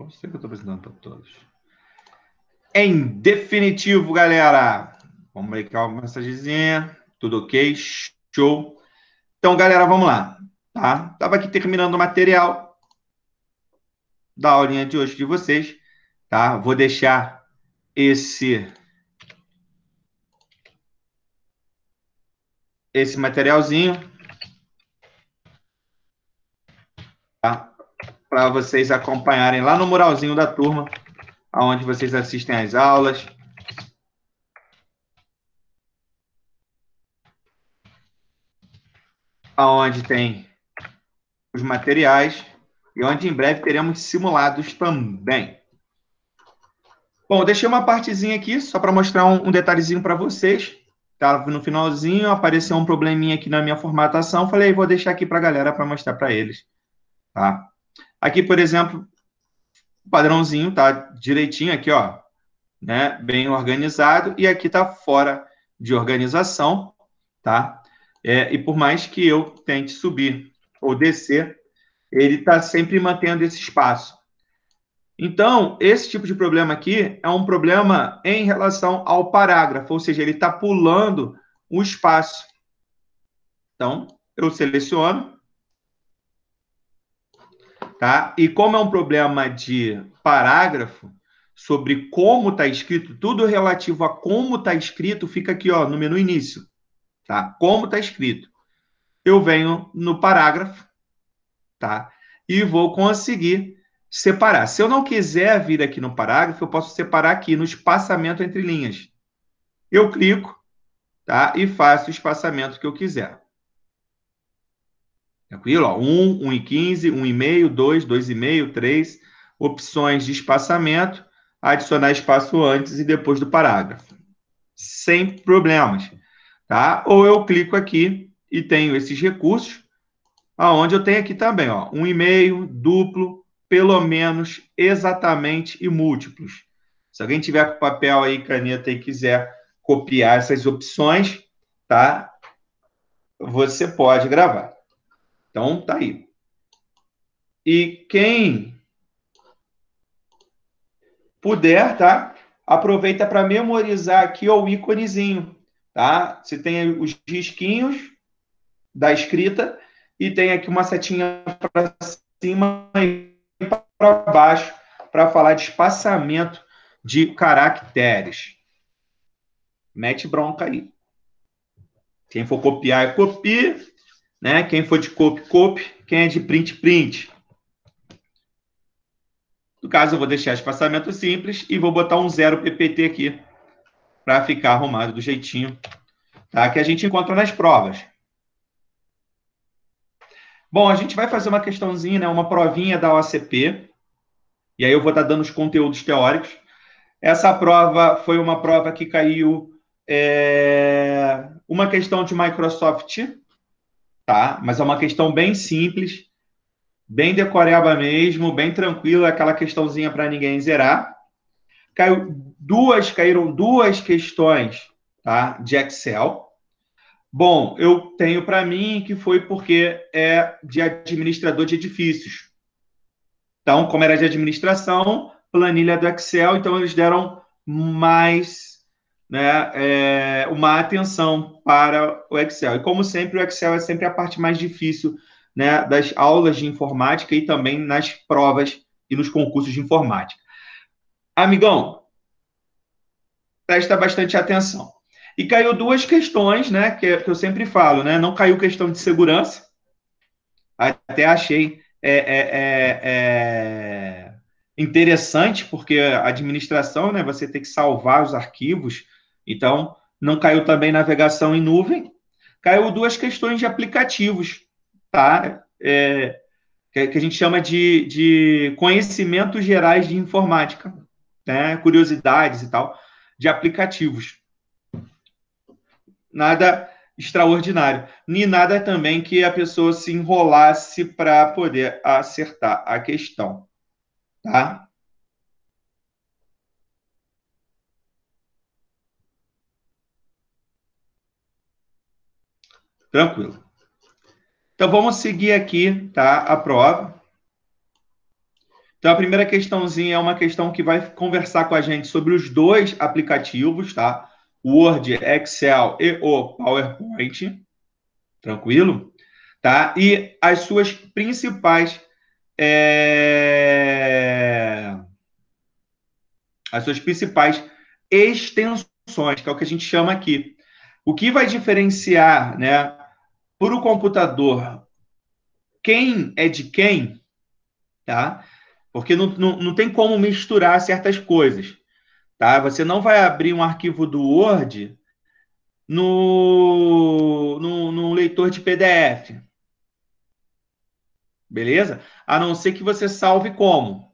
Por sei que eu estou apresentando para todos. Em definitivo, galera. Vamos brincar uma mensagenzinha. Tudo ok? Show. Então, galera, vamos lá. Tá? Tava aqui terminando o material da aulinha de hoje de vocês. Tá? Vou deixar esse esse materialzinho tá? Para vocês acompanharem lá no muralzinho da turma, aonde vocês assistem às aulas. Aonde tem os materiais e onde em breve teremos simulados também. Bom, deixei uma partezinha aqui só para mostrar um, detalhezinho para vocês. Tá no finalzinho, apareceu um probleminha aqui na minha formatação, falei, vou deixar aqui para a galera para mostrar para eles. Tá? Aqui, por exemplo, padrãozinho, tá direitinho aqui, ó, né, bem organizado, e aqui tá fora de organização, tá? É, e por mais que eu tente subir ou descer, ele está sempre mantendo esse espaço. Então, esse tipo de problema aqui é um problema em relação ao parágrafo, ou seja, ele está pulando o espaço. Então, eu seleciono, tá? E como é um problema de parágrafo, sobre como está escrito, tudo relativo a como está escrito fica aqui, ó, no menu início, tá? Como está escrito. Eu venho no parágrafo, tá? E vou conseguir separar. Se eu não quiser vir aqui no parágrafo, eu posso separar aqui no espaçamento entre linhas. Eu clico, tá? E faço o espaçamento que eu quiser. Tranquilo? Ó, 1, 1,15, 1,5, 2, 2,5, 3. Opções de espaçamento, adicionar espaço antes e depois do parágrafo. Sem problemas. Tá? Ou eu clico aqui e tenho esses recursos, aonde eu tenho aqui também, ó, 1,5, duplo, pelo menos, exatamente e múltiplos. Se alguém tiver com papel aí, caneta e quiser copiar essas opções, tá? Você pode gravar. Então, tá aí. E quem puder, tá? Aproveita para memorizar aqui o íconezinho, tá? Você tem os risquinhos da escrita e tem aqui uma setinha para cima e para baixo para falar de espaçamento de caracteres. Mete bronca aí. Quem for copiar, copie. Né? Quem for de copy, copy. Quem é de print, print. No caso, eu vou deixar espaçamento simples e vou botar um zero PPT aqui para ficar arrumado do jeitinho tá? que a gente encontra nas provas. Bom, a gente vai fazer uma questãozinha, né, uma provinha da OCP, e aí eu vou estar dando os conteúdos teóricos. Essa prova foi uma prova que caiu é, uma questão de Microsoft, tá? Mas é uma questão bem simples, bem decoreba mesmo, bem tranquila, aquela questãozinha para ninguém zerar. Caiu duas, caíram duas questões, tá? De Excel. Bom, eu tenho para mim que foi porque é de administrador de edifícios. Então, como era de administração, planilha do Excel, então eles deram mais né, é, uma atenção para o Excel. E como sempre, o Excel é sempre a parte mais difícil né, das aulas de informática e também nas provas e nos concursos de informática. Amigão, presta bastante atenção. E caiu duas questões, né, que, que eu sempre falo, né? Não caiu questão de segurança, até achei é, é, é, é interessante, porque a administração, né, você tem que salvar os arquivos, então, não caiu também navegação em nuvem. Caiu duas questões de aplicativos, tá? É, que, a gente chama de, de conhecimentos gerais de informática, né? curiosidades e tal, de aplicativos. Nada extraordinário. Nem nada também que a pessoa se enrolasse para poder acertar a questão. Tá? Tranquilo. Então, vamos seguir aqui, tá? A prova. Então, a primeira questãozinha é uma questão que vai conversar com a gente sobre os dois aplicativos, tá? Word, Excel e o PowerPoint. Tranquilo? Tá? E as suas principais. É... As suas principais extensões, que é o que a gente chama aqui. O que vai diferenciar, né, para o computador quem é de quem, tá? Porque não, não, não tem como misturar certas coisas, tá? Você não vai abrir um arquivo do Word no, no, no leitor de PDF, beleza? A não ser que você salve como.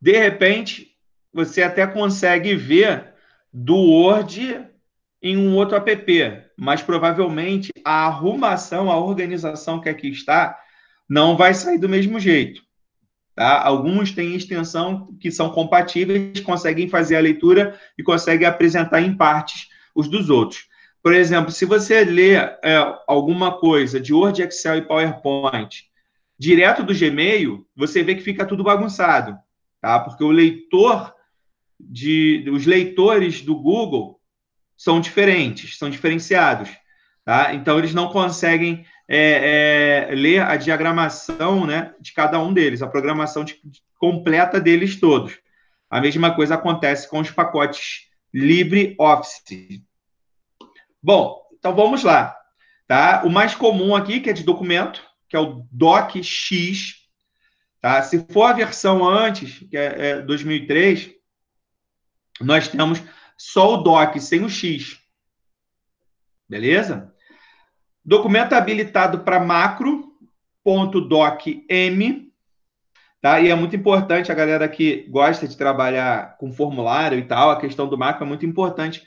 De repente, você até consegue ver do Word em um outro app, mas provavelmente a arrumação, a organização que aqui está, não vai sair do mesmo jeito. Tá? Alguns têm extensão que são compatíveis, conseguem fazer a leitura e conseguem apresentar em partes os dos outros. Por exemplo, se você lê é, alguma coisa de Word, Excel e PowerPoint direto do Gmail, você vê que fica tudo bagunçado, tá? Porque o leitor de os leitores do Google são diferentes, são diferenciados, tá? Então eles não conseguem é, é, ler a diagramação né, de cada um deles, a programação de, de, completa deles todos. A mesma coisa acontece com os pacotes LibreOffice. Bom, então vamos lá. Tá? O mais comum aqui, que é de documento, que é o DocX. Tá? Se for a versão antes, que é, é 2003, nós temos só o doc sem o X. Beleza? Documento habilitado para macro.docm, tá? E é muito importante a galera que gosta de trabalhar com formulário e tal, a questão do macro é muito importante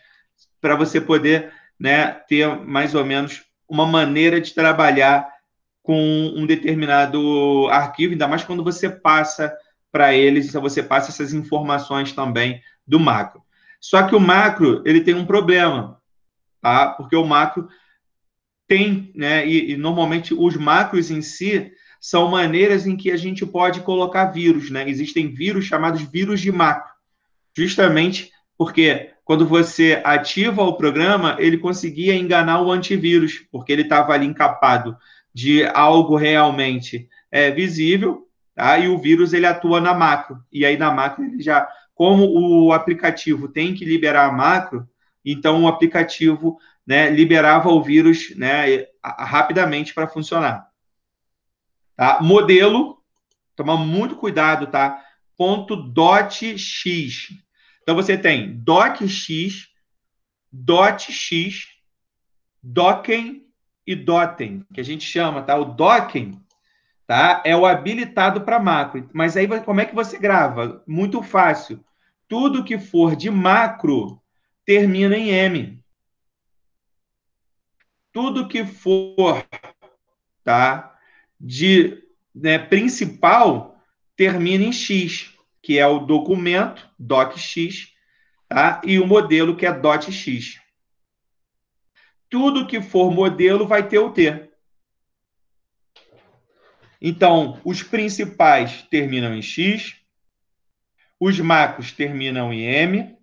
para você poder, né, ter mais ou menos uma maneira de trabalhar com um determinado arquivo, ainda mais quando você passa para eles, então você passa essas informações também do macro. Só que o macro, ele tem um problema, tá? Porque o macro tem, né? E, e, normalmente os macros em si são maneiras em que a gente pode colocar vírus, né? Existem vírus chamados vírus de macro, justamente porque quando você ativa o programa, ele conseguia enganar o antivírus, porque ele estava ali encapado de algo realmente é, visível, tá? E o vírus ele atua na macro, e aí na macro ele já como o aplicativo tem que liberar a macro, então o aplicativo né, liberava o vírus né, rapidamente para funcionar. Tá? Modelo, toma muito cuidado, tá? Ponto .x. Então você tem docx, .x, docken e dotem, que a gente chama, tá? O docken tá? É o habilitado para macro. Mas aí como é que você grava? Muito fácil. Tudo que for de macro termina em M. Tudo que for, tá? De né, principal termina em X, que é o documento docx, tá? E o modelo que é .x. Tudo que for modelo vai ter o T. Então, os principais terminam em X, os macros terminam em M,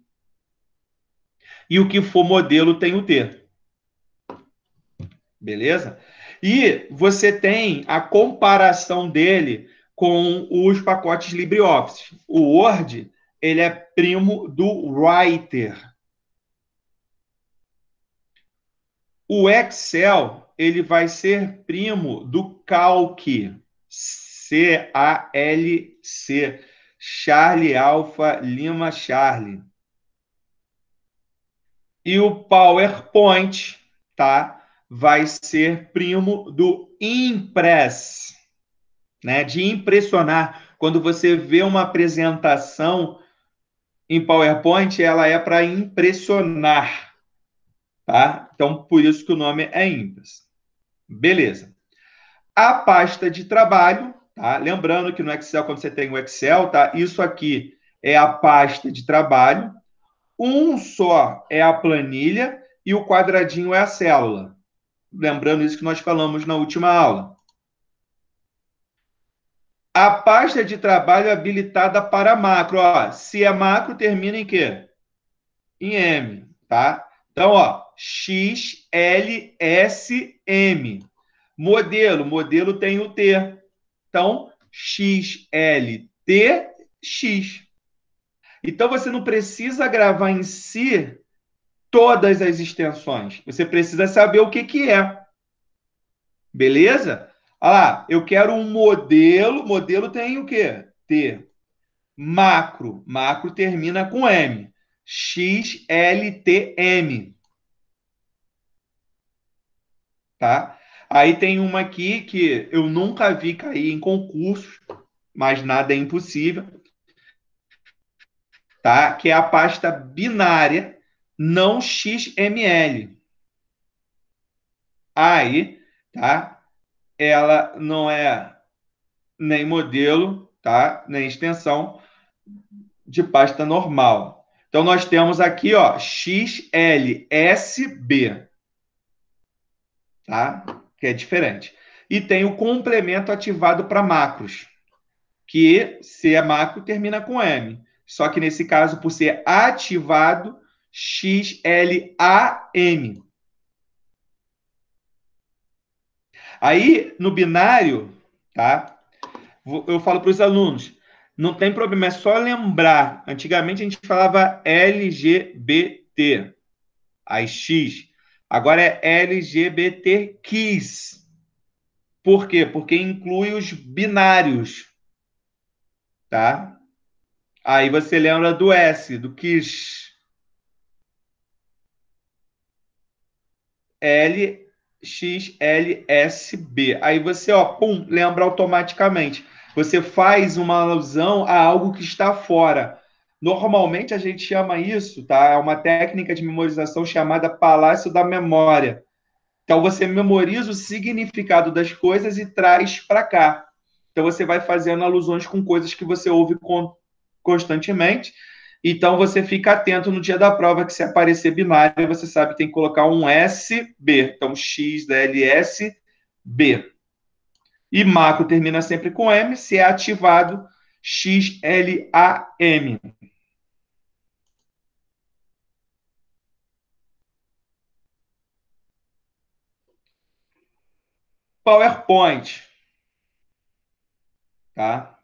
e o que for modelo tem o T. Beleza? E você tem a comparação dele com os pacotes LibreOffice. O Word, ele é primo do Writer. O Excel, ele vai ser primo do Calc. C-A-L-C. Charlie Alpha Lima Charlie. E o PowerPoint, tá? Vai ser primo do Impress, né? De impressionar. Quando você vê uma apresentação em PowerPoint, ela é para impressionar, tá? Então, por isso que o nome é Impress. Beleza a pasta de trabalho, tá? Lembrando que no Excel, quando você tem o Excel, tá? Isso aqui é a pasta de trabalho. Um só é a planilha e o quadradinho é a célula. Lembrando isso que nós falamos na última aula. A pasta de trabalho habilitada para macro, ó, se é macro, termina em quê? Em M, tá? Então, ó, X, L, S, M. Modelo, modelo tem o T. Então, X, L, T, X. Então, você não precisa gravar em si todas as extensões. Você precisa saber o que, que é. Beleza? Olha lá, eu quero um modelo. Modelo tem o quê? T. Macro. Macro termina com M. XLTM. Tá? Aí tem uma aqui que eu nunca vi cair em concurso, mas nada é impossível. Tá? Que é a pasta binária não XML. Aí, tá? ela não é nem modelo, tá? Nem extensão de pasta normal. Então nós temos aqui, ó, XLSB, tá? Que é diferente. E tem o complemento ativado para macros, que se é macro termina com M. Só que nesse caso, por ser ativado, XLAM. Aí, no binário, tá? Eu falo para os alunos, não tem problema, é só lembrar. Antigamente a gente falava LGBT, as X. Agora é LGBTQs. Por quê? Porque inclui os binários, tá? Aí você lembra do S, do QIS. L XLSB. Aí você, ó, pum, lembra automaticamente. Você faz uma alusão a algo que está fora. Normalmente a gente chama isso, tá? É uma técnica de memorização chamada Palácio da Memória. Então você memoriza o significado das coisas e traz para cá. Então você vai fazendo alusões com coisas que você ouve constantemente então você fica atento no dia da prova que se aparecer binário, você sabe que tem que colocar um SB. Então X LS B. E macro termina sempre com M, se é ativado XLAM. PowerPoint. Tá?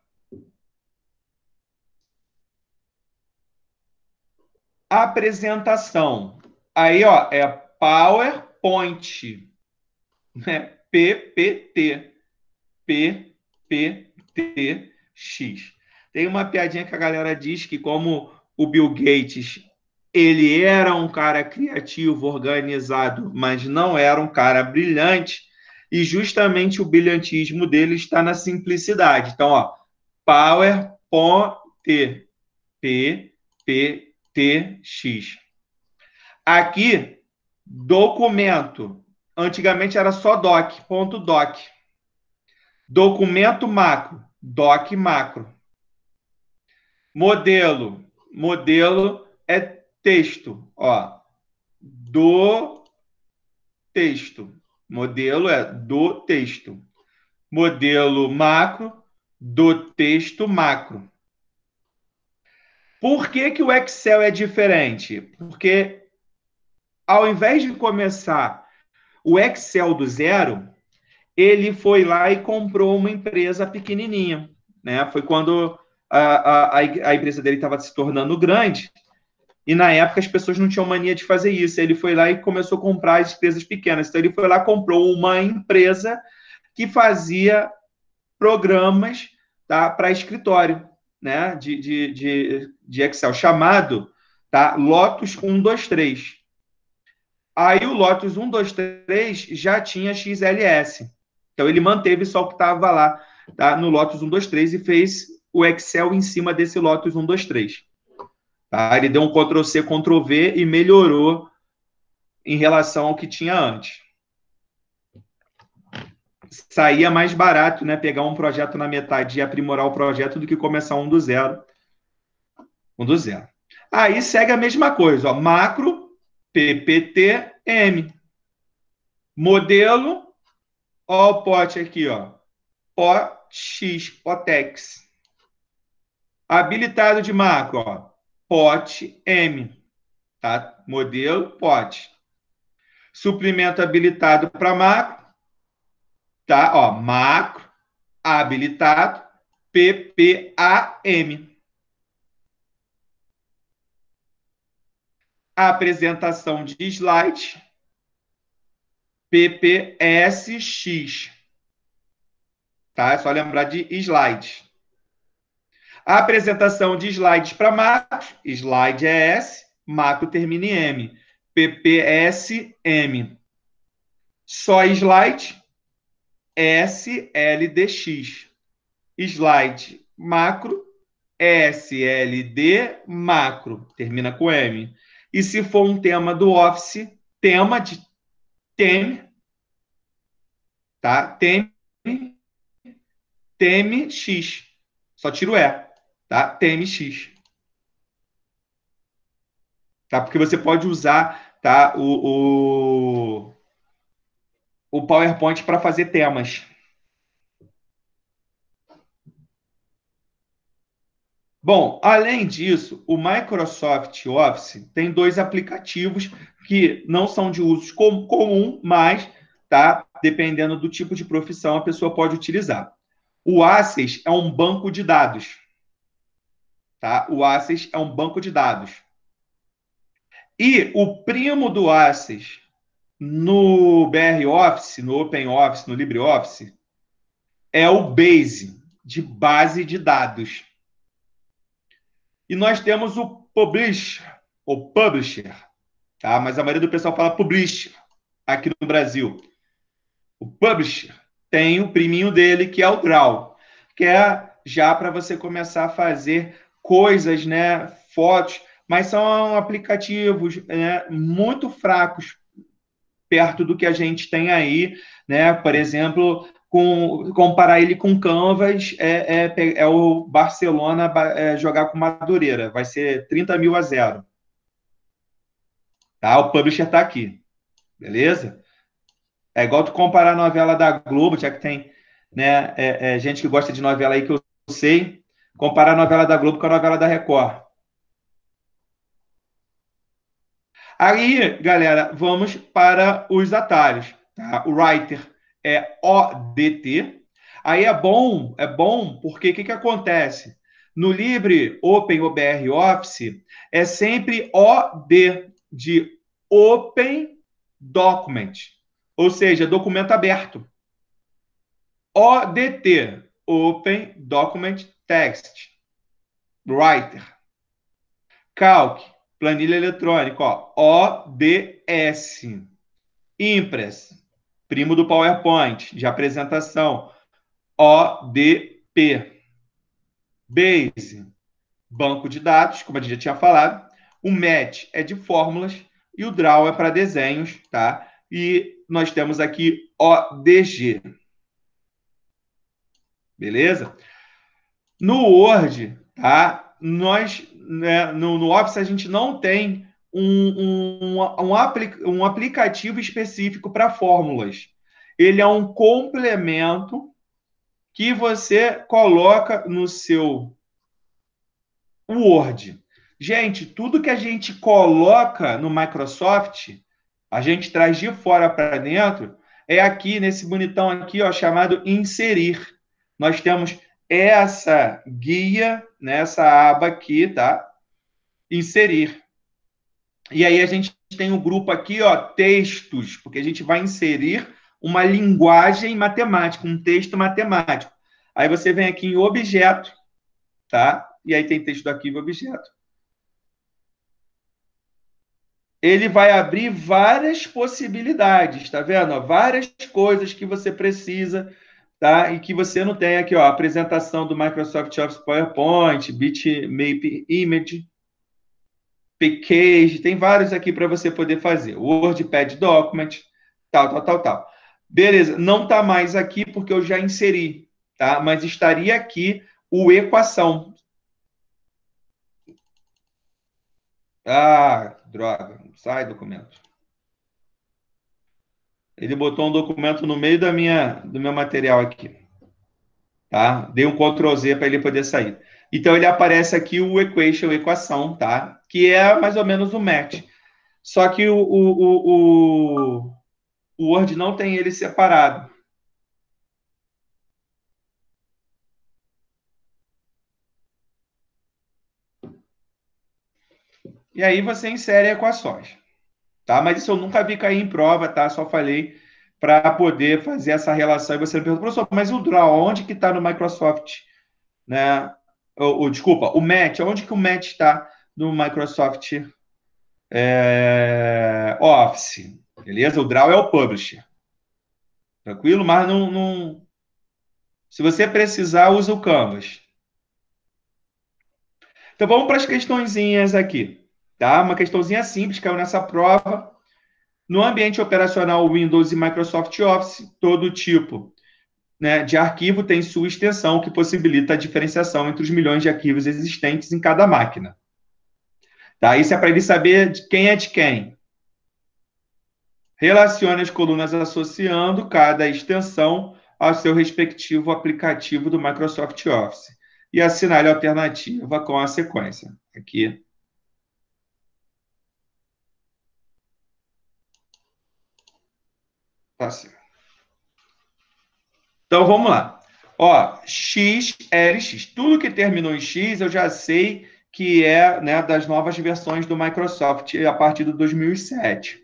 apresentação. Aí, ó, é PowerPoint, né? PPT. PPTX. Tem uma piadinha que a galera diz que como o Bill Gates, ele era um cara criativo, organizado, mas não era um cara brilhante, e justamente o brilhantismo dele está na simplicidade. Então, ó, PowerPoint, P, P, TX. Aqui, documento. Antigamente era só doc, ponto doc. Documento macro, doc macro. Modelo. Modelo é texto, ó. Do texto. Modelo é do texto. Modelo macro, do texto macro. Por que, que o Excel é diferente? Porque ao invés de começar o Excel do zero, ele foi lá e comprou uma empresa pequenininha. Né? Foi quando a, a, a empresa dele estava se tornando grande e na época as pessoas não tinham mania de fazer isso. Ele foi lá e começou a comprar as empresas pequenas. Então ele foi lá comprou uma empresa que fazia programas tá, para escritório né, de, de, de, de Excel chamado tá, Lotus 123. Aí o Lotus 123 já tinha XLS. Então ele manteve só o que estava lá tá, no Lotus 123 e fez o Excel em cima desse Lotus 123. Tá? Ele deu um Ctrl C, Ctrl V e melhorou em relação ao que tinha antes saía mais barato, né? Pegar um projeto na metade e aprimorar o projeto do que começar um do zero. Um do zero. Aí segue a mesma coisa, ó. Macro, PPT, M. Modelo, ó o pote aqui, ó. POX, POTEX. Habilitado de macro, ó, POT M, tá? Modelo POT. Suplemento habilitado para macro, tá? Ó, macro habilitado PPAM. Apresentação de slide PPSX. Tá? É só lembrar de slide. Apresentação de slides para macro, slide é S, macro termina em M. PPSM. Só slide, SLDX. Slide macro, SLD macro, termina com M. E se for um tema do Office, tema de tem, tá? Tem, teme X. Só tiro E, tá? Teme X. Tá? Porque você pode usar, tá? O, o, o PowerPoint para fazer temas. Bom, além disso, o Microsoft Office tem dois aplicativos que não são de uso comum, mas, tá, dependendo do tipo de profissão, a pessoa pode utilizar. O Access é um banco de dados. Tá? O Access é um banco de dados. E o primo do Access no BR Office, no Open Office, no LibreOffice, é o Base, de base de dados. E nós temos o publisher, ou publisher, tá? Mas a maioria do pessoal fala publisher aqui no Brasil. O publisher tem o priminho dele, que é o Draw, que é já para você começar a fazer coisas, né? Fotos, mas são aplicativos né, muito fracos perto do que a gente tem aí, né? Por exemplo, com, comparar ele com Canvas é, é, é o Barcelona é, jogar com Madureira. Vai ser 30 mil a zero. Tá? O publisher está aqui. Beleza? É igual tu comparar a novela da Globo, já que tem né, é, é, gente que gosta de novela aí que eu sei, comparar a novela da Globo com a novela da Record. Aí, galera, vamos para os atalhos. Tá? O Writer é ODT. Aí é bom, é bom, porque o que, que acontece? No Libre Open OBR Office é sempre OD de Open Document, ou seja, documento aberto. ODT, Open Document Text, Writer. Calc, planilha eletrônica, ó, ODS. Impress, primo do PowerPoint, de apresentação, ODP. Base, banco de dados, como a gente já tinha falado. O Match é de fórmulas e o Draw é para desenhos, tá? E nós temos aqui ODG. Beleza? No Word, tá? Nós, né, no, no Office, a gente não tem um, um, um, apli um aplicativo específico para fórmulas. Ele é um complemento que você coloca no seu Word. Gente, tudo que a gente coloca no Microsoft, a gente traz de fora para dentro, é aqui nesse bonitão aqui, ó, chamado inserir. Nós temos essa guia nessa aba aqui, tá? Inserir. E aí a gente tem o um grupo aqui, ó, textos, porque a gente vai inserir uma linguagem matemática, um texto matemático. Aí você vem aqui em objeto, tá? E aí tem texto do arquivo objeto. Ele vai abrir várias possibilidades, tá vendo? Várias coisas que você precisa, tá? E que você não tem aqui, ó, apresentação do Microsoft Office PowerPoint, Bitmap Image, Package, tem vários aqui para você poder fazer. WordPad Document, tal, tal, tal, tal. Beleza, não está mais aqui porque eu já inseri, tá? Mas estaria aqui o equação. Ah, droga, sai documento. Ele botou um documento no meio da minha, do meu material aqui. tá? Dei um Ctrl Z para ele poder sair. Então ele aparece aqui o equation, equação, tá? Que é mais ou menos o match. Só que o, o, o, o Word não tem ele separado. E aí você insere equações, tá? Mas isso eu nunca vi cair em prova, tá? Só falei para poder fazer essa relação. E você me pergunta, professor, mas o draw, onde que está no Microsoft, né? O, o, desculpa, o match, onde que o match está no Microsoft é, Office? Beleza? O draw é o publisher. Tranquilo? Mas não, não... Se você precisar, usa o Canvas. Então vamos para as questõezinhas aqui. Tá? Uma questãozinha simples, caiu nessa prova. No ambiente operacional Windows e Microsoft Office, todo tipo né, de arquivo tem sua extensão, que possibilita a diferenciação entre os milhões de arquivos existentes em cada máquina. Tá? Isso é para ele saber de quem é de quem. Relacione as colunas associando cada extensão ao seu respectivo aplicativo do Microsoft Office e assinale a alternativa com a sequência. Aqui Tá certo. Então vamos lá. Ó, X, LX. Tudo que terminou em X eu já sei que é né, das novas versões do Microsoft a partir do 2007.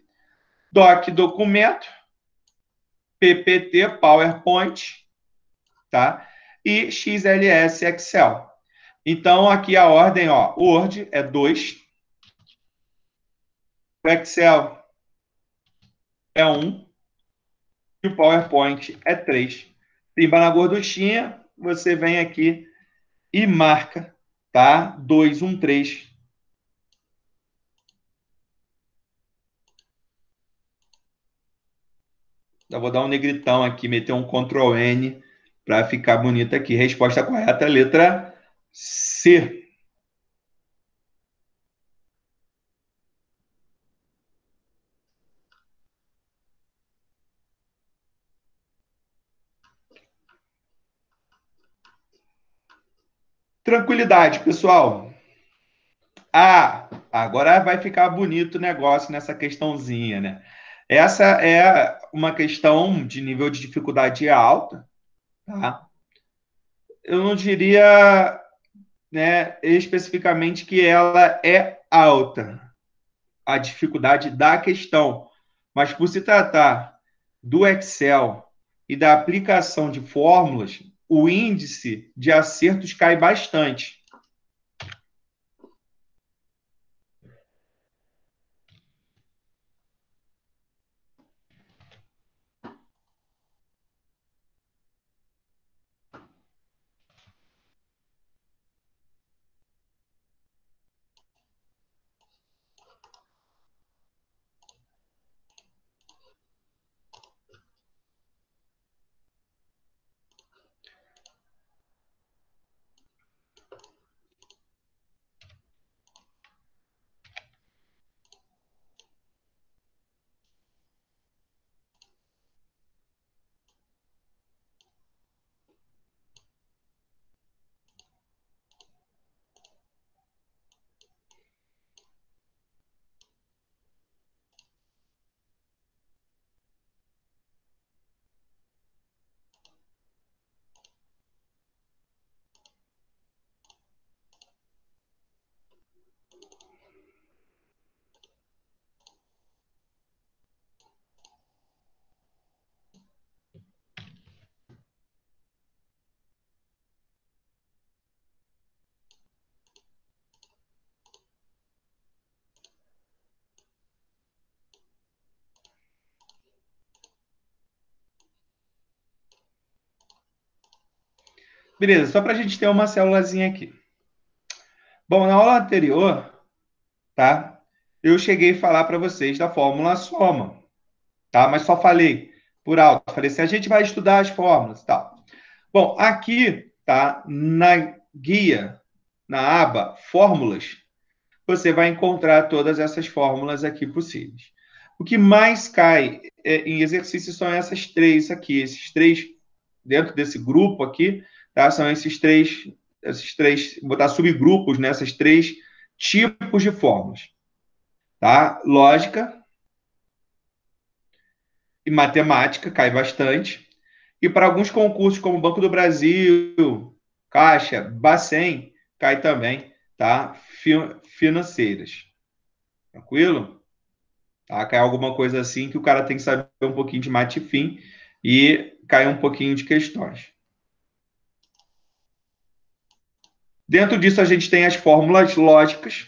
Doc documento, PPT PowerPoint, tá? E XLS Excel. Então aqui a ordem, ó, Word é 2, Excel é 1, um, e o PowerPoint é 3. Pimba na gorduchinha, você vem aqui e marca, tá? 213. Eu vou dar um negritão aqui, meter um Ctrl N para ficar bonito aqui. Resposta correta, letra C. Tranquilidade, pessoal. Ah, agora vai ficar bonito o negócio nessa questãozinha, né? Essa é uma questão de nível de dificuldade alta, tá? Eu não diria, né, especificamente que ela é alta, a dificuldade da questão, mas por se tratar do Excel e da aplicação de fórmulas, o índice de acertos cai bastante. Beleza, só para a gente ter uma célulazinha aqui. Bom, na aula anterior, tá? Eu cheguei a falar para vocês da fórmula soma, tá? Mas só falei por alto. Falei assim, a gente vai estudar as fórmulas, tá? Bom, aqui, tá? Na guia, na aba fórmulas, você vai encontrar todas essas fórmulas aqui possíveis. O que mais cai é, em exercício são essas três aqui, esses três dentro desse grupo aqui, tá? São esses três, esses três, botar subgrupos nessas né? três tipos de fórmulas, tá? Lógica e matemática cai bastante. E para alguns concursos, como Banco do Brasil, Caixa, Bacen, cai também, tá? Financeiras. Tranquilo? Tá? Cai alguma coisa assim que o cara tem que saber um pouquinho de mate fim e cai um pouquinho de questões. Dentro disso, a gente tem as fórmulas lógicas.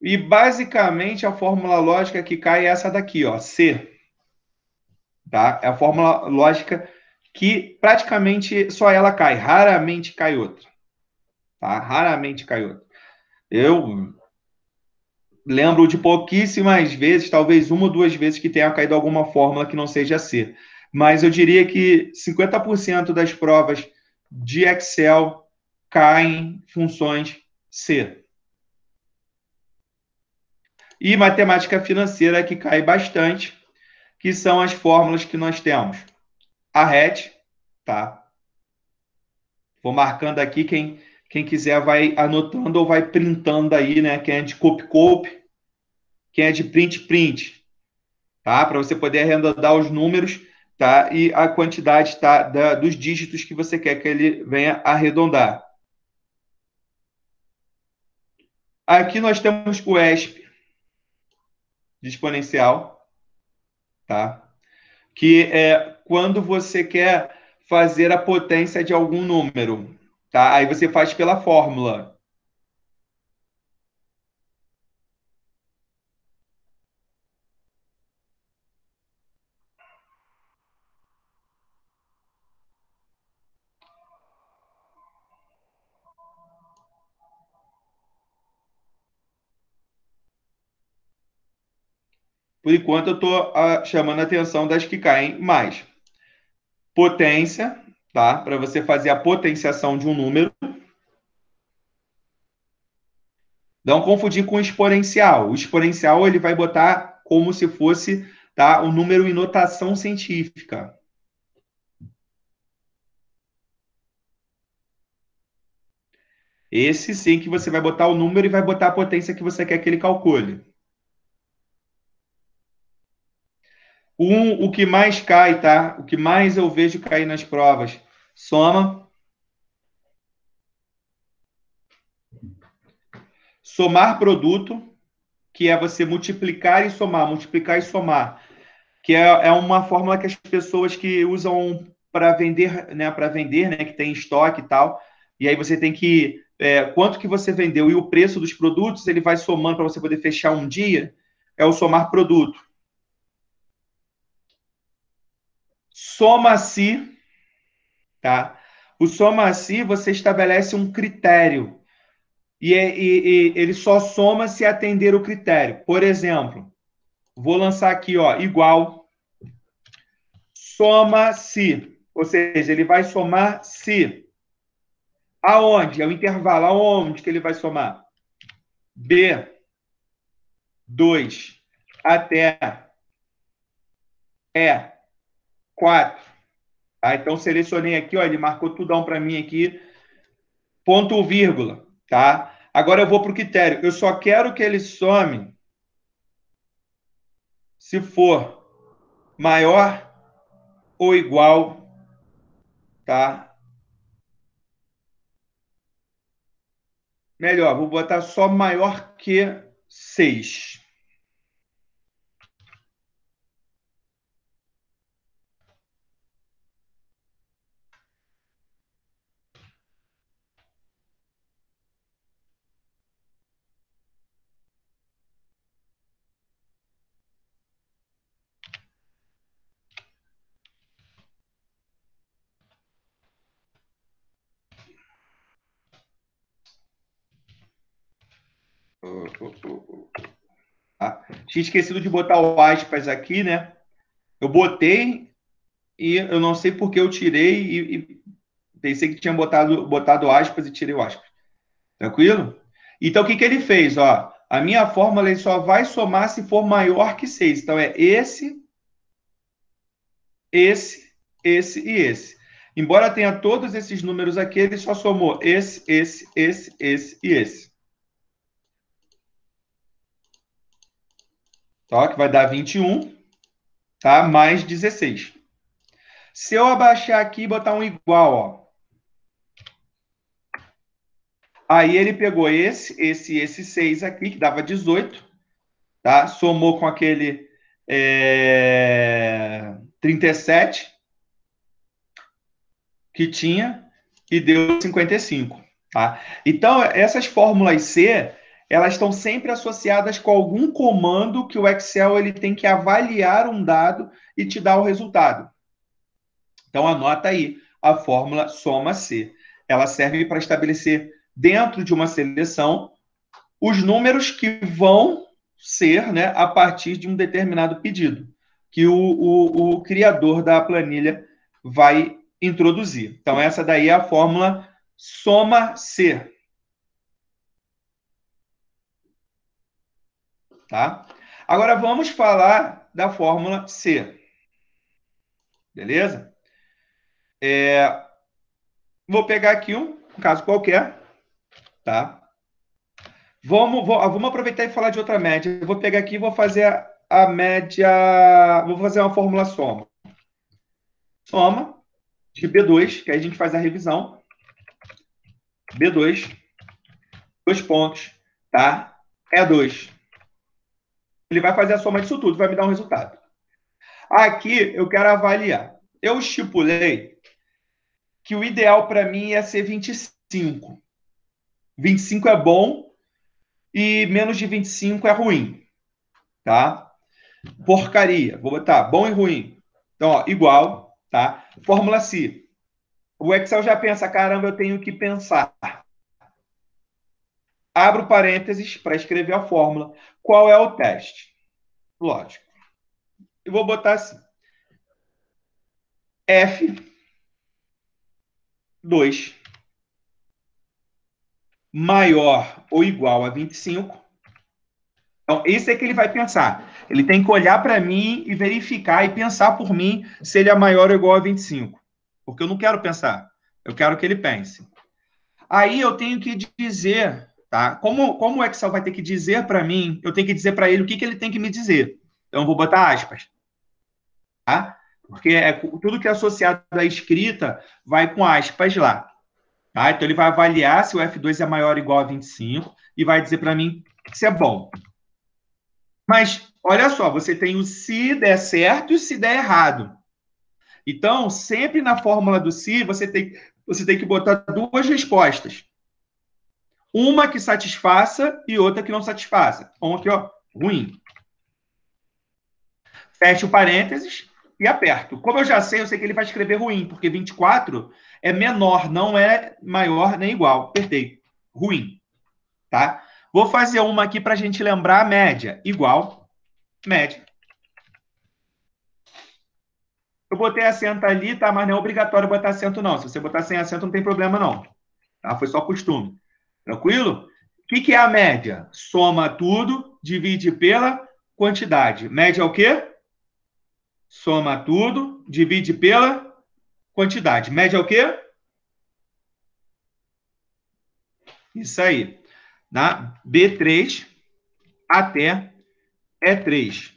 E, basicamente, a fórmula lógica que cai é essa daqui, ó, C. Tá? É a fórmula lógica que praticamente só ela cai, raramente cai outra. Tá? Raramente cai outra. Eu lembro de pouquíssimas vezes, talvez uma ou duas vezes, que tenha caído alguma fórmula que não seja C. Mas eu diria que 50% das provas de Excel caem funções C. E matemática financeira que cai bastante, que são as fórmulas que nós temos. A RET, tá? Vou marcando aqui quem quem quiser vai anotando ou vai printando aí, né? Quem é de copy copy, quem é de print print, tá? Para você poder arredondar os números, tá? E a quantidade tá da, dos dígitos que você quer que ele venha arredondar. Aqui nós temos o ESP de exponencial, tá? Que é quando você quer fazer a potência de algum número, Tá? Aí você faz pela fórmula. Por enquanto, eu estou uh, chamando a atenção das que caem mais. Potência, tá? Para você fazer a potenciação de um número. Não confundir com exponencial. O exponencial ele vai botar como se fosse tá, o número em notação científica. Esse sim que você vai botar o número e vai botar a potência que você quer que ele calcule. Um, o que mais cai, tá? O que mais eu vejo cair nas provas Soma. Somar produto, que é você multiplicar e somar, multiplicar e somar, que é, é uma fórmula que as pessoas que usam para vender, né, para vender, né, que tem estoque e tal, e aí você tem que é, quanto que você vendeu e o preço dos produtos, ele vai somando para você poder fechar um dia, é o somar produto. Soma-se Tá? O soma-se, você estabelece um critério. E, é, e, e, ele só soma se atender o critério. Por exemplo, vou lançar aqui, ó, igual soma-se. Ou seja, ele vai somar se. Aonde? É o intervalo. Aonde que ele vai somar? B. 2 até E. 4 Tá? Então, selecionei aqui, ó, ele marcou tudão para mim aqui, ponto vírgula, tá? Agora eu vou para o critério. Eu só quero que ele some se for maior ou igual, tá? Melhor, vou botar só maior que 6. Ah, tinha esquecido de botar o aspas aqui, né? Eu botei e eu não sei porque eu tirei e, e pensei que tinha botado, botado aspas e tirei o aspas. Tranquilo? Então, o que, que ele fez? Ó, a minha fórmula ele só vai somar se for maior que 6. Então, é esse, esse, esse e esse. Embora tenha todos esses números aqui, ele só somou esse, esse, esse, esse e esse. Tá? Que vai dar 21, tá? Mais 16. Se eu abaixar aqui e botar um igual, ó. Aí ele pegou esse, esse, esse 6 aqui, que dava 18, tá? Somou com aquele é, 37 que tinha e deu 55, tá? Então, essas fórmulas C, elas estão sempre associadas com algum comando que o Excel ele tem que avaliar um dado e te dar o resultado. Então, anota aí a fórmula soma C. Ela serve para estabelecer dentro de uma seleção os números que vão ser né, a partir de um determinado pedido que o, o, o criador da planilha vai introduzir. Então, essa daí é a fórmula soma C. Tá? Agora vamos falar da fórmula C. Beleza? É, vou pegar aqui um, um caso qualquer, tá? Vamos, vou, vamos aproveitar e falar de outra média. Eu vou pegar aqui e vou fazer a, a média. Vou fazer uma fórmula soma. Soma de B2, que aí a gente faz a revisão. B2, dois pontos, tá? É 2. Ele vai fazer a soma disso tudo, vai me dar um resultado. Aqui eu quero avaliar. Eu estipulei que o ideal para mim é ser 25. 25 é bom e menos de 25 é ruim. Tá? Porcaria. Vou botar bom e ruim. Então, ó, igual, tá? Fórmula C. O Excel já pensa, caramba, eu tenho que pensar. Abro parênteses para escrever a fórmula. Qual é o teste? Lógico. Eu vou botar assim. F 2 maior ou igual a 25. Então, esse é que ele vai pensar. Ele tem que olhar para mim e verificar e pensar por mim se ele é maior ou igual a 25. Porque eu não quero pensar. Eu quero que ele pense. Aí eu tenho que dizer, tá? Como, como o Excel vai ter que dizer para mim, eu tenho que dizer para ele o que, que ele tem que me dizer. Então, eu vou botar aspas. Tá? Porque é, tudo que é associado à escrita vai com aspas lá. Tá? Então, ele vai avaliar se o F2 é maior ou igual a 25 e vai dizer para mim se é bom. Mas, olha só, você tem o se der certo e o se der errado. Então, sempre na fórmula do se, você tem, você tem que botar duas respostas. Uma que satisfaça e outra que não satisfaça. Então, aqui, ó, ruim. Fecha o parênteses e aperto. Como eu já sei, eu sei que ele vai escrever ruim, porque 24 é menor, não é maior nem igual. Apertei. Ruim. Tá? Vou fazer uma aqui para a gente lembrar a média. Igual, média. Eu botei acento ali, tá? Mas não é obrigatório botar acento, não. Se você botar sem acento, não tem problema, não. Tá? Foi só costume. Tranquilo? O que, que é a média? Soma tudo, divide pela quantidade. Média é o quê? Soma tudo, divide pela quantidade. Média é o quê? Isso aí. Na B3 até E3.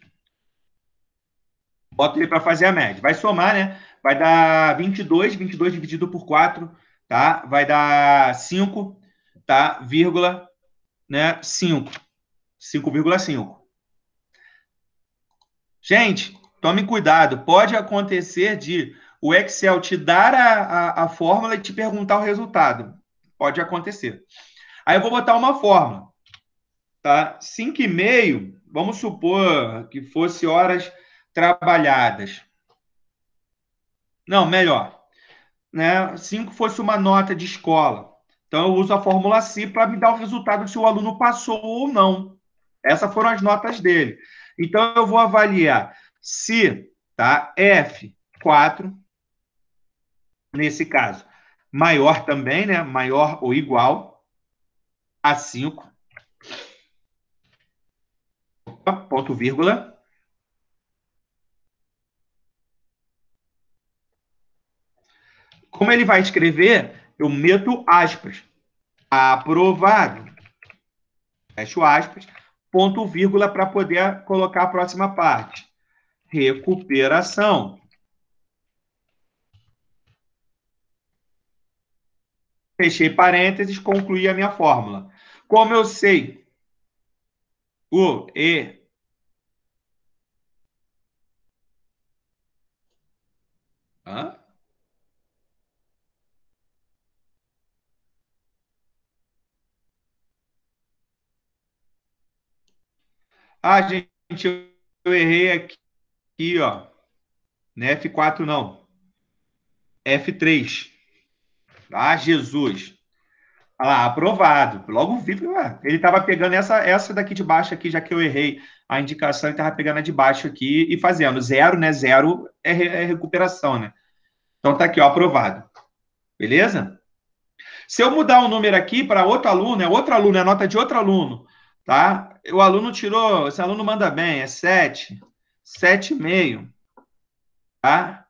Bota ele para fazer a média. Vai somar, né? Vai dar 22, 22 dividido por 4, tá? Vai dar 5, tá? Vírgula, né? 5. 5,5. Gente, tome cuidado. Pode acontecer de o Excel te dar a, a, a fórmula e te perguntar o resultado. Pode acontecer. Aí eu vou botar uma fórmula. Tá? 5,5, vamos supor que fosse horas trabalhadas. Não, melhor. Né? 5 fosse uma nota de escola. Então eu uso a fórmula C para me dar o resultado se o aluno passou ou não. Essas foram as notas dele. Então eu vou avaliar se tá, F4 nesse caso, maior também, né? Maior ou igual a 5. Ponto vírgula. Como ele vai escrever, eu meto aspas. Aprovado. Fecho aspas. Ponto vírgula para poder colocar a próxima parte. Recuperação. Fechei parênteses, concluí a minha fórmula. Como eu sei o E Hã? Ah, gente, eu errei aqui, aqui ó. Não é F4, não. F3. Ah, Jesus. Olha lá, aprovado. Logo vi, ele estava pegando essa, essa daqui de baixo aqui, já que eu errei a indicação, ele estava pegando a de baixo aqui e fazendo. Zero, né? Zero é, é recuperação, né? Então tá aqui, ó, aprovado. Beleza? Se eu mudar o um número aqui para outro aluno, é outro aluno, é nota de outro aluno, tá? O aluno tirou, esse aluno manda bem, é 7, 7,5, tá?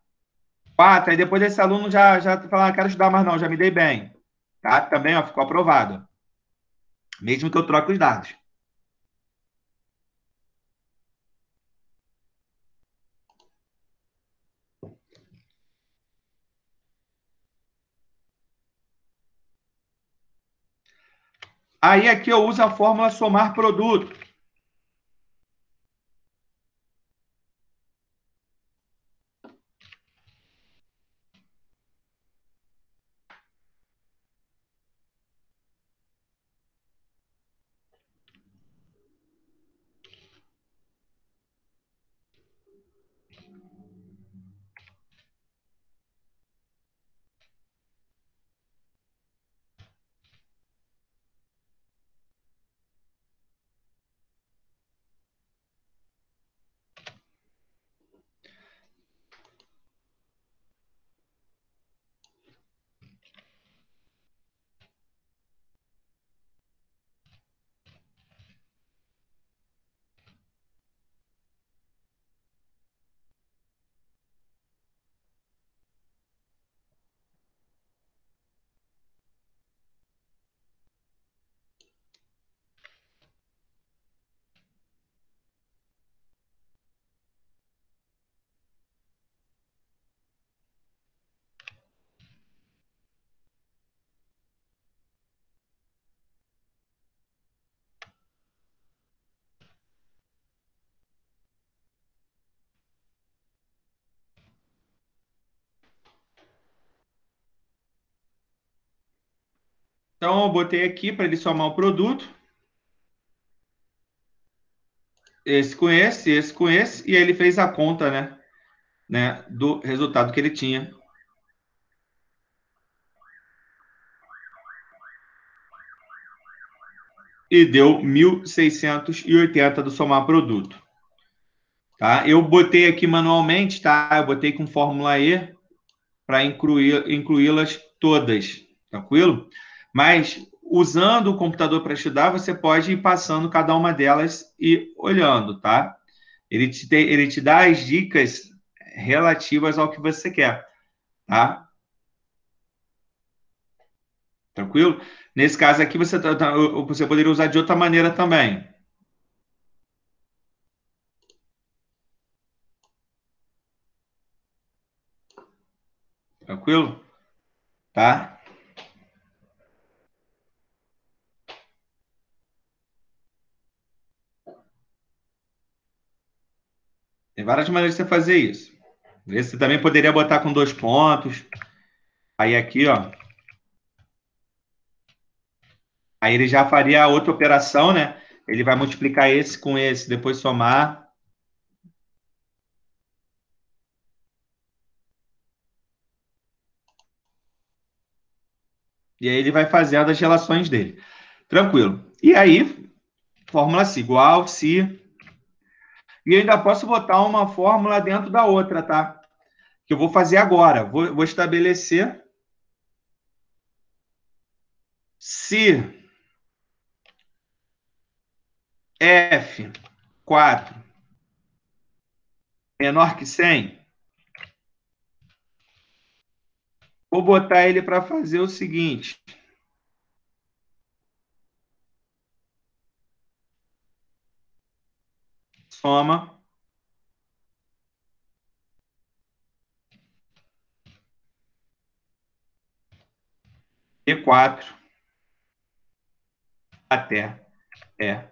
4, aí depois esse aluno já, já fala, ah, quero estudar mais não, já me dei bem. Tá? Também ó, ficou aprovado. Mesmo que eu troque os dados. Aí aqui eu uso a fórmula somar produto. Então, eu botei aqui para ele somar o produto. Esse com esse, esse com esse, e aí ele fez a conta, né? né do resultado que ele tinha. E deu 1.680 do somar produto. Tá? Eu botei aqui manualmente, tá? Eu botei com fórmula E para incluí-las todas, tranquilo? Mas usando o computador para estudar, você pode ir passando cada uma delas e olhando, tá? Ele te, ele te dá as dicas relativas ao que você quer, tá? Tranquilo? Nesse caso aqui, você, tá, tá, você poderia usar de outra maneira também. Tranquilo? Tá? Várias maneiras de você fazer isso. Você também poderia botar com dois pontos. Aí aqui, ó. Aí ele já faria outra operação, né? Ele vai multiplicar esse com esse, depois somar. E aí ele vai fazendo as relações dele. Tranquilo. E aí, fórmula C igual se e ainda posso botar uma fórmula dentro da outra, tá? Que eu vou fazer agora. Vou, vou estabelecer se F4 menor que 100, Vou botar ele para fazer o seguinte. Soma. E quatro até E4.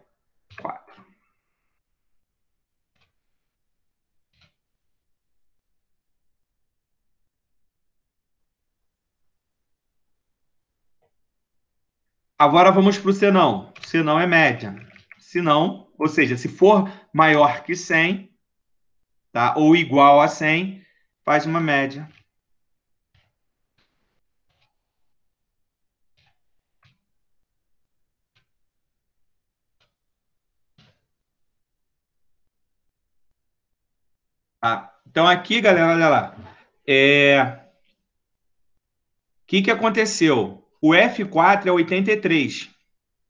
Agora vamos para o senão. Senão é média. Se não, ou seja, se for maior que 100, tá? ou igual a 100, faz uma média. Tá? Então, aqui, galera, olha lá. É... O que, que aconteceu? O F4 é 83,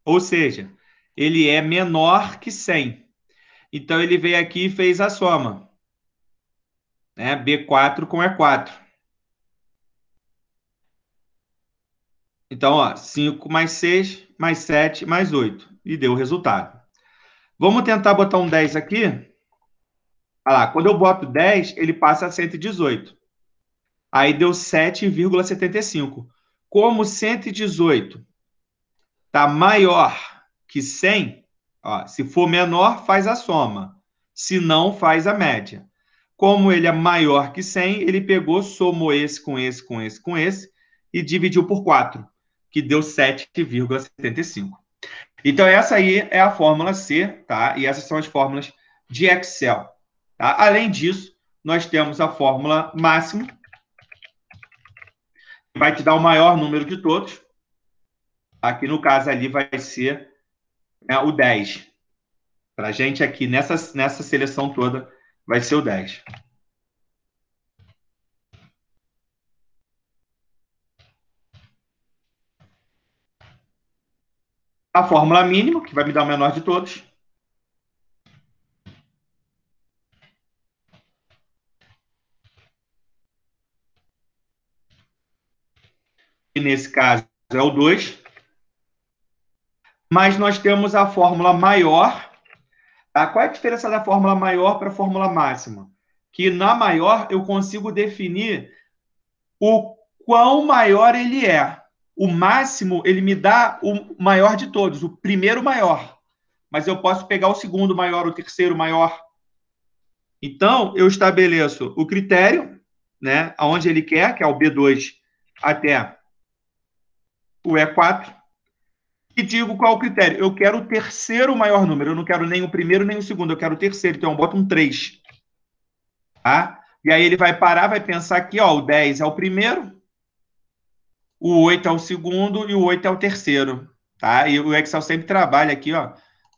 ou seja, ele é menor que 100. Então, ele veio aqui e fez a soma. Né? B4 com E4. Então, ó, 5 mais 6, mais 7, mais 8. E deu o resultado. Vamos tentar botar um 10 aqui. Olha lá, quando eu boto 10, ele passa a 118. Aí deu 7,75. Como 118 está maior que 100, ó, se for menor, faz a soma. Se não, faz a média. Como ele é maior que 100, ele pegou, somou esse com esse, com esse, com esse e dividiu por 4, que deu 7,75. Então, essa aí é a fórmula C, tá? E essas são as fórmulas de Excel. Tá? Além disso, nós temos a fórmula máximo, que vai te dar o maior número de todos. Aqui no caso ali vai ser né, o 10. Para a gente aqui, nessa, nessa seleção toda, vai ser o 10. A fórmula mínima, que vai me dar o menor de todos. E nesse caso é o 2 mas nós temos a fórmula maior. Tá? Qual é a diferença da fórmula maior para a fórmula máxima? Que na maior eu consigo definir o quão maior ele é. O máximo, ele me dá o maior de todos, o primeiro maior. Mas eu posso pegar o segundo maior, o terceiro maior. Então, eu estabeleço o critério, né, aonde ele quer, que é o B2 até o E4 e digo qual o critério. Eu quero o terceiro maior número. Eu não quero nem o primeiro nem o segundo. Eu quero o terceiro. Então, eu boto um 3. Tá? E aí ele vai parar, vai pensar aqui, ó, o 10 é o primeiro, o 8 é o segundo e o 8 é o terceiro. Tá? E o Excel sempre trabalha aqui, ó.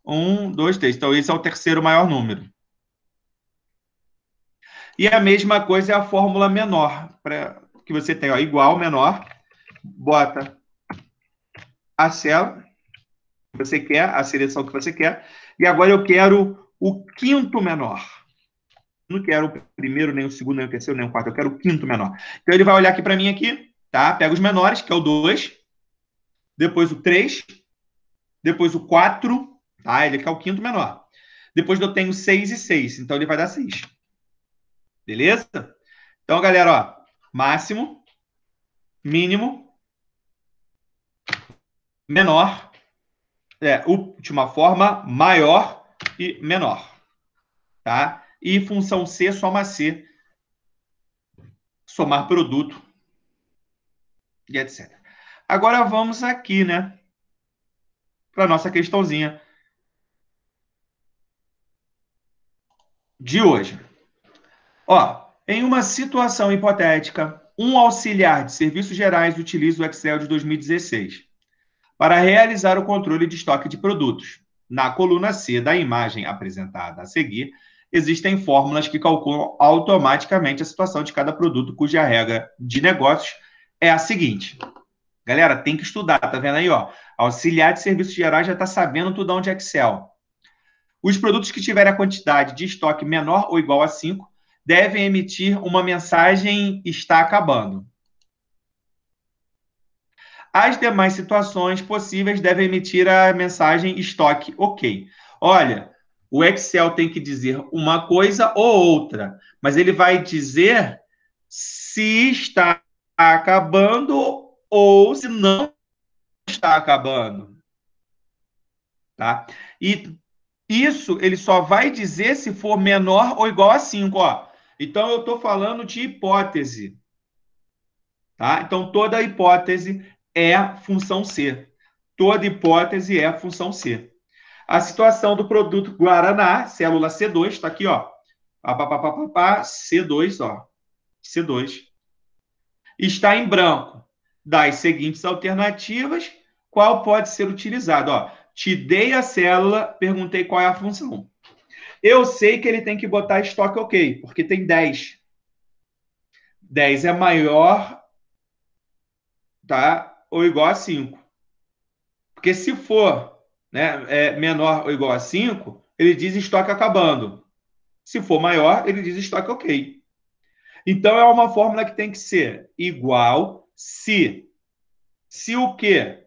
Um, dois, três. Então, esse é o terceiro maior número. E a mesma coisa é a fórmula menor, pra, que você tem, ó, igual, menor, bota a célula, você quer, a seleção que você quer, e agora eu quero o quinto menor. Não quero o primeiro, nem o segundo, nem o terceiro, nem o quarto, eu quero o quinto menor. Então ele vai olhar aqui para mim aqui, tá? Pega os menores, que é o 2, depois o 3, depois o 4, tá? Ele quer o quinto menor. Depois eu tenho 6 e 6, então ele vai dar 6. Beleza? Então, galera, ó, máximo, mínimo, menor é, última forma, maior e menor. Tá? E função C, soma C, somar produto e etc. Agora vamos aqui, né? Para nossa questãozinha de hoje. Ó, em uma situação hipotética, um auxiliar de serviços gerais utiliza o Excel de 2016 para realizar o controle de estoque de produtos. Na coluna C da imagem apresentada a seguir, existem fórmulas que calculam automaticamente a situação de cada produto, cuja regra de negócios é a seguinte. Galera, tem que estudar, tá vendo aí, ó? Auxiliar de serviços gerais já está sabendo tudão de Excel. Os produtos que tiverem a quantidade de estoque menor ou igual a 5 devem emitir uma mensagem está acabando. As demais situações possíveis devem emitir a mensagem estoque ok. Olha, o Excel tem que dizer uma coisa ou outra, mas ele vai dizer se está acabando ou se não está acabando. Tá? E isso ele só vai dizer se for menor ou igual a 5. Ó. Então, eu estou falando de hipótese. Tá? Então, toda hipótese é função C. Toda hipótese é função C. A situação do produto Guaraná, célula C2, está aqui, ó. C2, ó. C2. Está em branco. Das seguintes alternativas, qual pode ser utilizado? Ó, te dei a célula, perguntei qual é a função. Eu sei que ele tem que botar estoque ok, porque tem 10. 10 é maior tá, ou igual a 5. Porque se for né, é menor ou igual a 5, ele diz estoque acabando. Se for maior, ele diz estoque ok. Então, é uma fórmula que tem que ser igual se. Se o quê?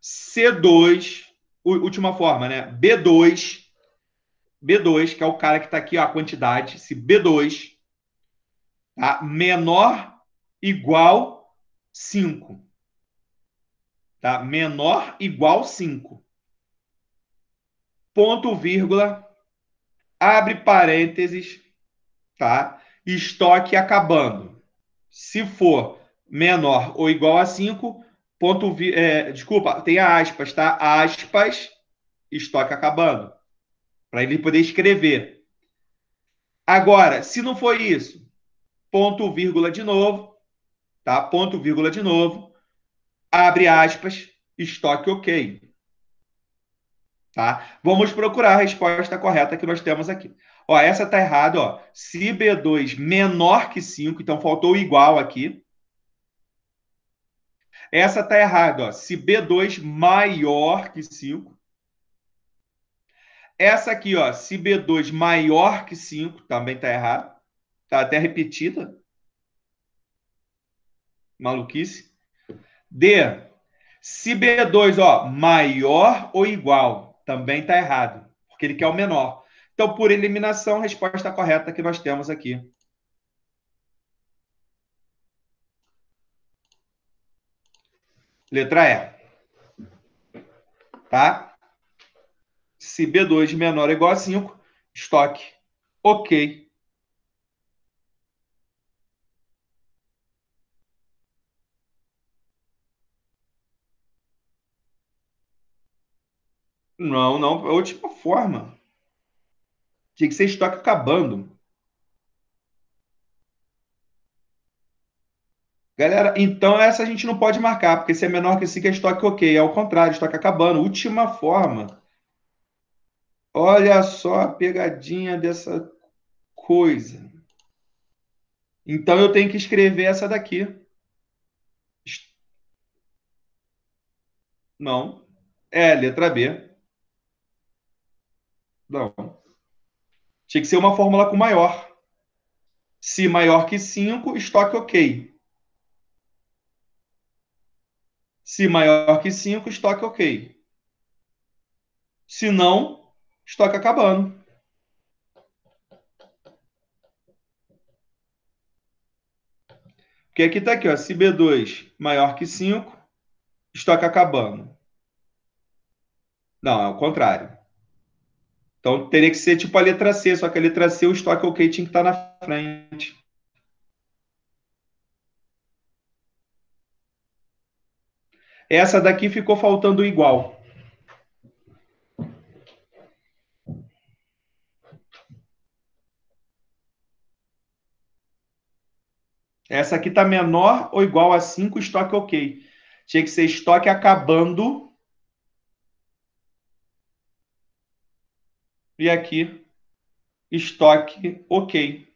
C2, última forma, né? B2, B2, que é o cara que está aqui, ó, a quantidade, se B2 tá? menor igual 5. Tá? Menor igual 5 ponto vírgula, abre parênteses, tá? Estoque acabando. Se for menor ou igual a 5, ponto, é, desculpa, tem aspas, tá? Aspas, estoque acabando. Para ele poder escrever. Agora, se não for isso, ponto vírgula de novo, tá? Ponto vírgula de novo, abre aspas, estoque ok. Tá? Vamos procurar a resposta correta que nós temos aqui. Ó, essa está errada, ó. Se B2 menor que 5, então faltou igual aqui. Essa está errada, ó. Se B2 maior que 5. Essa aqui, ó, se B2 maior que 5, também está errado. Está até repetida. Maluquice. D. Se B2, ó, maior ou igual também está errado, porque ele quer o menor. Então, por eliminação, resposta correta que nós temos aqui. Letra E. Tá? Se B2 menor ou igual a 5, estoque. Ok. Não, não, é a última forma. Tinha que ser estoque acabando. Galera, então essa a gente não pode marcar, porque se é menor que 5 é estoque ok. É o contrário, estoque acabando. Última forma. Olha só a pegadinha dessa coisa. Então eu tenho que escrever essa daqui. Não. É, letra B. Não. Tinha que ser uma fórmula com maior. Se maior que 5, estoque ok. Se maior que 5, estoque ok. Se não, estoque acabando. Porque aqui está aqui, ó, se B2 maior que 5, estoque acabando. Não, é o contrário. Então teria que ser tipo a letra C, só que a letra C, o estoque ok tinha que estar na frente. Essa daqui ficou faltando igual. Essa aqui está menor ou igual a 5, estoque ok. Tinha que ser estoque acabando e aqui estoque ok.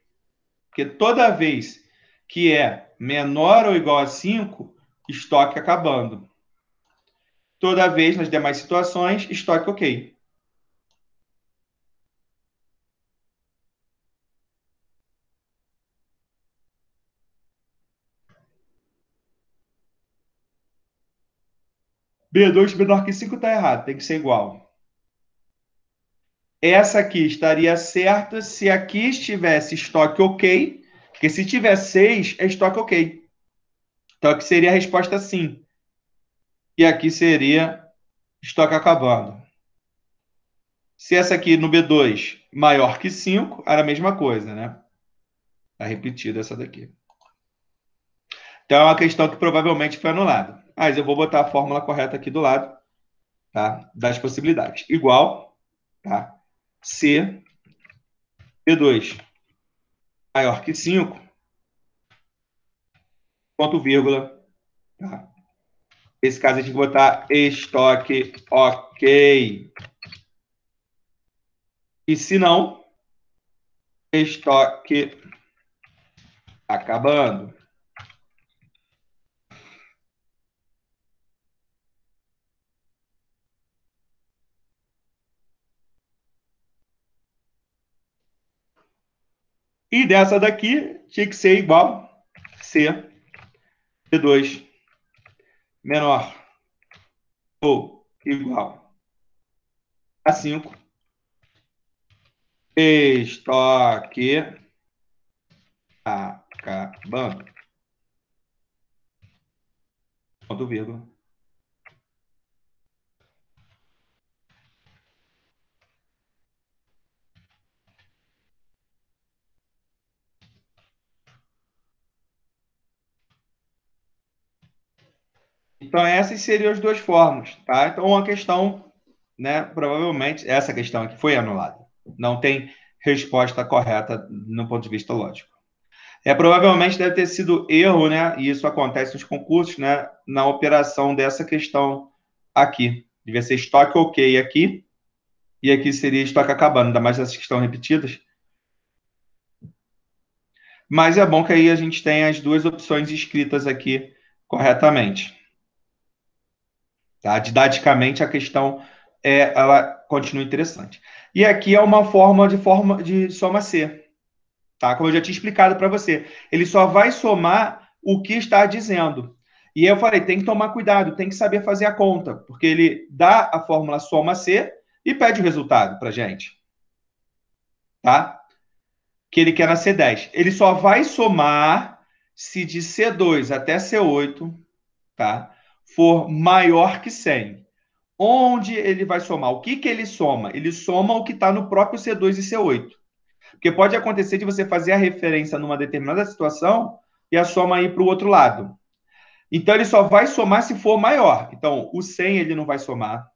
Porque toda vez que é menor ou igual a 5, estoque acabando. Toda vez, nas demais situações, estoque ok. B2 menor que 5 está errado, tem que ser igual. Essa aqui estaria certa se aqui estivesse estoque ok, porque se tiver 6, é estoque ok. Então aqui seria a resposta sim. E aqui seria estoque acabando. Se essa aqui no B2 maior que 5, era a mesma coisa, né? Está repetida essa daqui. Então é uma questão que provavelmente foi anulada. Mas eu vou botar a fórmula correta aqui do lado, tá? Das possibilidades. Igual, tá? C, B2 maior que 5, ponto vírgula, tá? Nesse caso, a gente vai botar estoque ok. E se não, estoque acabando. E dessa daqui tinha que ser igual C, C2 menor ou igual a 5. Estoque acabando. Ponto vírgula. Então, essas seriam as duas formas, tá? Então, uma questão, né, provavelmente, essa questão aqui foi anulada. Não tem resposta correta no ponto de vista lógico. É, provavelmente deve ter sido erro, né, e isso acontece nos concursos, né, na operação dessa questão aqui. Devia ser estoque ok aqui, e aqui seria estoque acabando, ainda mais essas que estão repetidas. Mas é bom que aí a gente tem as duas opções escritas aqui corretamente. Tá? Didaticamente, a questão é, ela continua interessante. E aqui é uma forma de forma de soma C. Tá? Como eu já tinha explicado para você. Ele só vai somar o que está dizendo. E eu falei, tem que tomar cuidado, tem que saber fazer a conta, porque ele dá a fórmula soma C e pede o resultado para gente. Tá? Que ele quer na C10. Ele só vai somar se de C2 até C8, tá? For maior que 100. Onde ele vai somar? O que, que ele soma? Ele soma o que está no próprio C2 e C8. Porque pode acontecer de você fazer a referência numa determinada situação e a soma ir para o outro lado. Então, ele só vai somar se for maior. Então, o 100 ele não vai somar.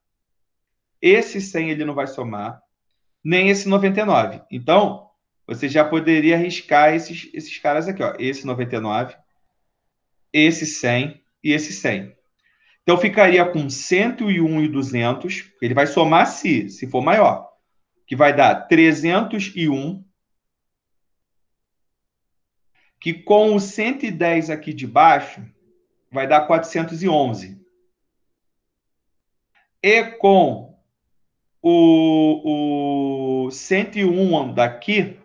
Esse 100 ele não vai somar. Nem esse 99. Então, você já poderia arriscar esses, esses caras aqui. Ó. Esse 99, esse 100 e esse 100. Então ficaria com 101 e 200, ele vai somar se, se for maior, que vai dar 301, que com o 110 aqui de baixo, vai dar 411. E com o, o 101 daqui,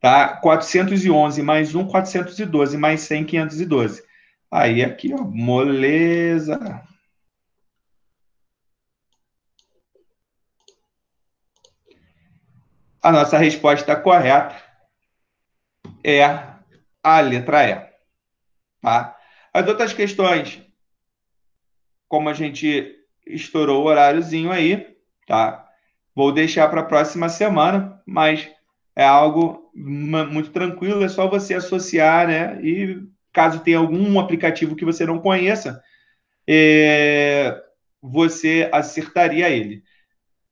tá? 411 mais 1, 412, mais 100, 512. Aí aqui, ó, moleza. A nossa resposta correta é a letra E. Tá? As outras questões, como a gente estourou o horáriozinho aí, tá? Vou deixar para a próxima semana, mas é algo muito tranquilo, é só você associar, né? E caso tenha algum aplicativo que você não conheça, é, você acertaria ele.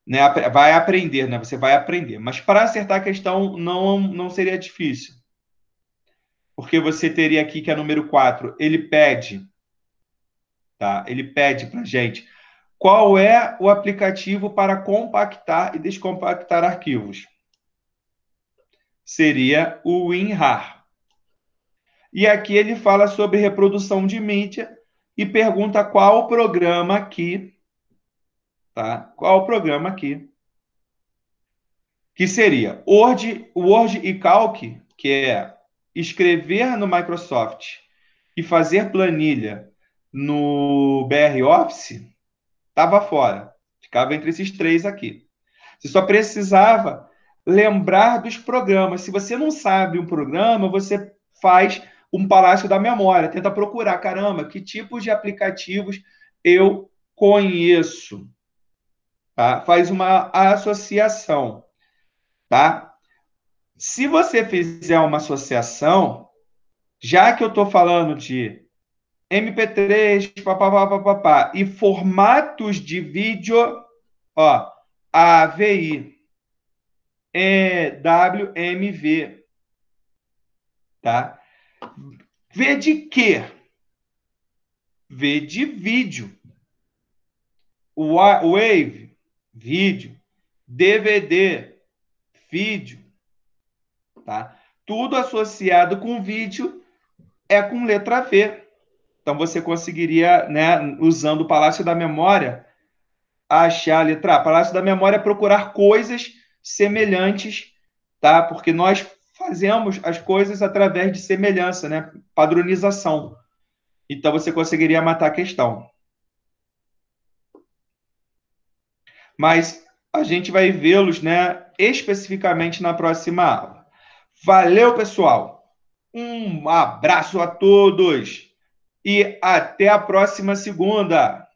Né? Vai aprender, né? Você vai aprender. Mas para acertar a questão não, não seria difícil. Porque você teria aqui que é número 4, ele pede, tá? Ele pede para gente qual é o aplicativo para compactar e descompactar arquivos. Seria o WinRAR. E aqui ele fala sobre reprodução de mídia e pergunta qual o programa aqui, tá? Qual o programa aqui? Que seria Word, Word e Calc, que é escrever no Microsoft e fazer planilha no BR Office, estava fora. Ficava entre esses três aqui. Você só precisava lembrar dos programas. Se você não sabe um programa, você faz um palácio da memória. Tenta procurar, caramba, que tipos de aplicativos eu conheço. Tá? Faz uma associação. Tá? Se você fizer uma associação, já que eu estou falando de MP3, papapá, papapá, e formatos de vídeo, ó, AVI, EWMV, tá? V de quê? V de vídeo. Wave, vídeo. DVD, vídeo. Tá? Tudo associado com vídeo é com letra V. Então você conseguiria, né, usando o Palácio da Memória, achar a letra A. Palácio da Memória é procurar coisas semelhantes, tá? Porque nós fazemos as coisas através de semelhança, né? Padronização. Então você conseguiria matar a questão. Mas a gente vai vê-los, né, especificamente na próxima aula. Valeu, pessoal. Um abraço a todos e até a próxima segunda.